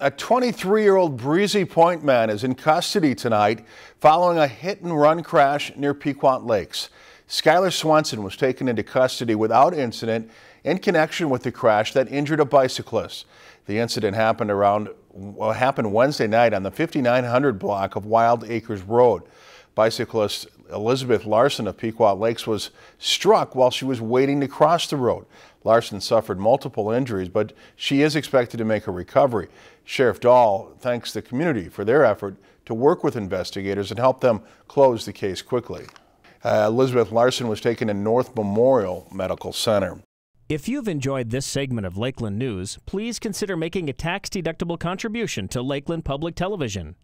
A 23 year old Breezy Point man is in custody tonight following a hit and run crash near Pequot Lakes. Skylar Swanson was taken into custody without incident in connection with the crash that injured a bicyclist. The incident happened around well, happened Wednesday night on the 5900 block of Wild Acres Road. Bicyclist Elizabeth Larson of Pequot Lakes was struck while she was waiting to cross the road. Larson suffered multiple injuries, but she is expected to make a recovery. Sheriff Dahl thanks the community for their effort to work with investigators and help them close the case quickly. Uh, Elizabeth Larson was taken to North Memorial Medical Center. If you've enjoyed this segment of Lakeland News, please consider making a tax-deductible contribution to Lakeland Public Television.